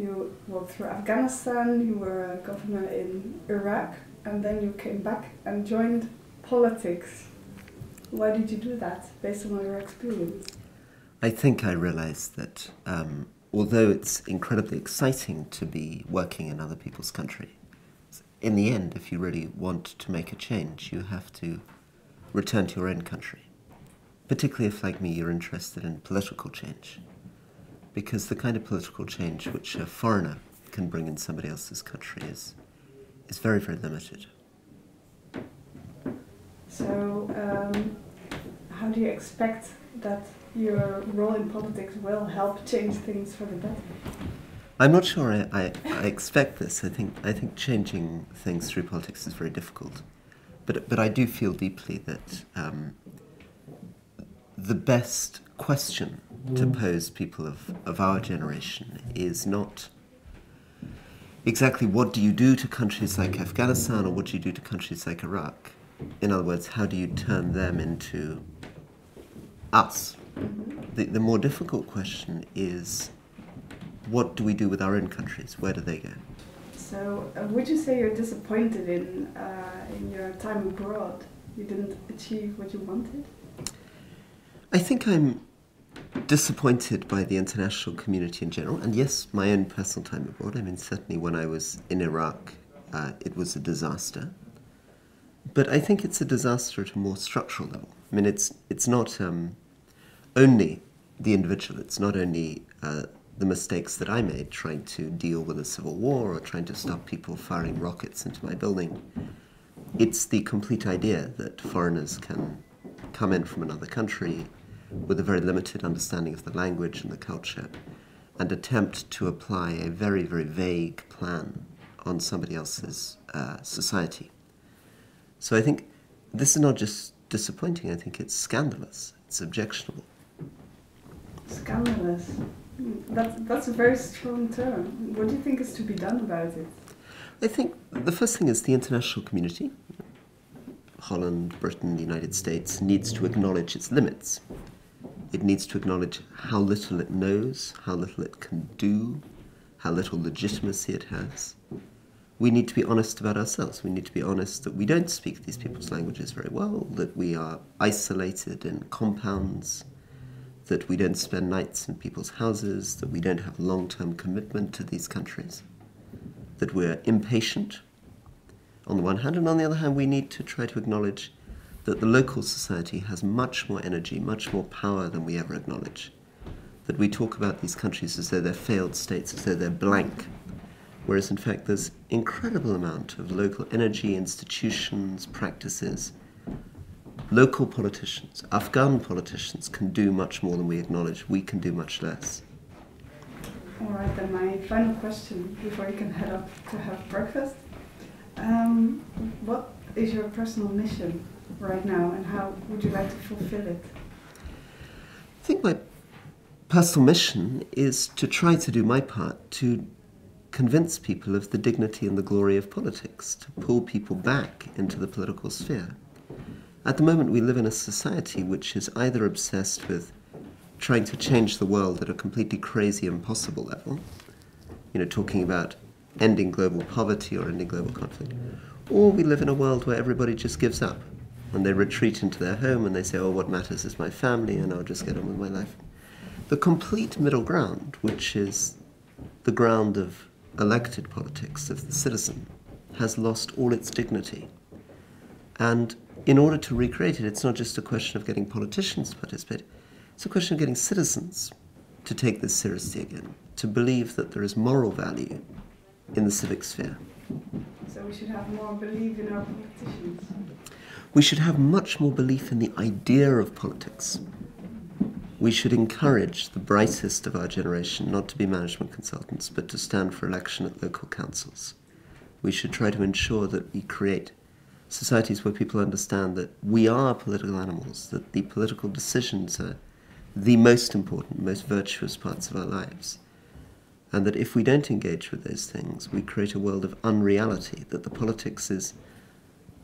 you walked through Afghanistan, you were a governor in Iraq, and then you came back and joined politics. Why did you do that, based on your experience? I think I realized that um, although it's incredibly exciting to be working in other people's country, in the end, if you really want to make a change, you have to return to your own country. Particularly if, like me, you're interested in political change. Because the kind of political change which a foreigner can bring in somebody else's country is, is very, very limited. So, um, how do you expect that your role in politics will help change things for the better? I'm not sure I, I, I, expect this. I think I think changing things through politics is very difficult, but but I do feel deeply that um, the best question to pose people of, of our generation is not exactly what do you do to countries like Afghanistan or what do you do to countries like Iraq. In other words, how do you turn them into us? The, the more difficult question is what do we do with our own countries? Where do they go? So, uh, would you say you're disappointed in uh, in your time abroad? You didn't achieve what you wanted. I think I'm disappointed by the international community in general, and yes, my own personal time abroad. I mean, certainly when I was in Iraq, uh, it was a disaster. But I think it's a disaster at a more structural level. I mean, it's it's not um, only the individual. It's not only uh, the mistakes that I made trying to deal with a civil war or trying to stop people firing rockets into my building. It's the complete idea that foreigners can come in from another country with a very limited understanding of the language and the culture and attempt to apply a very, very vague plan on somebody else's uh, society. So I think this is not just disappointing, I think it's scandalous, it's objectionable. Scandalous? That's, that's a very strong term. What do you think is to be done about it? I think the first thing is the international community, Holland, Britain, the United States, needs to acknowledge its limits. It needs to acknowledge how little it knows, how little it can do, how little legitimacy it has. We need to be honest about ourselves. We need to be honest that we don't speak these people's languages very well, that we are isolated in compounds, that we don't spend nights in people's houses, that we don't have long term commitment to these countries, that we're impatient on the one hand, and on the other hand, we need to try to acknowledge that the local society has much more energy, much more power than we ever acknowledge. That we talk about these countries as though they're failed states, as though they're blank, whereas in fact there's incredible amount of local energy, institutions, practices Local politicians, Afghan politicians, can do much more than we acknowledge. We can do much less. All right, then my final question before you can head up to have breakfast. Um, what is your personal mission right now and how would you like to fulfill it? I think my personal mission is to try to do my part to convince people of the dignity and the glory of politics, to pull people back into the political sphere. At the moment, we live in a society which is either obsessed with trying to change the world at a completely crazy, impossible level, you know, talking about ending global poverty or ending global conflict, or we live in a world where everybody just gives up and they retreat into their home and they say, oh, what matters is my family and I'll just get on with my life. The complete middle ground, which is the ground of elected politics, of the citizen, has lost all its dignity. And in order to recreate it, it's not just a question of getting politicians to participate, it's a question of getting citizens to take this seriously again, to believe that there is moral value in the civic sphere. So we should have more belief in our politicians. We should have much more belief in the idea of politics. We should encourage the brightest of our generation not to be management consultants, but to stand for election at local councils. We should try to ensure that we create societies where people understand that we are political animals, that the political decisions are the most important, most virtuous parts of our lives. And that if we don't engage with those things, we create a world of unreality, that the politics is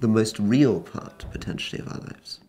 the most real part, potentially, of our lives.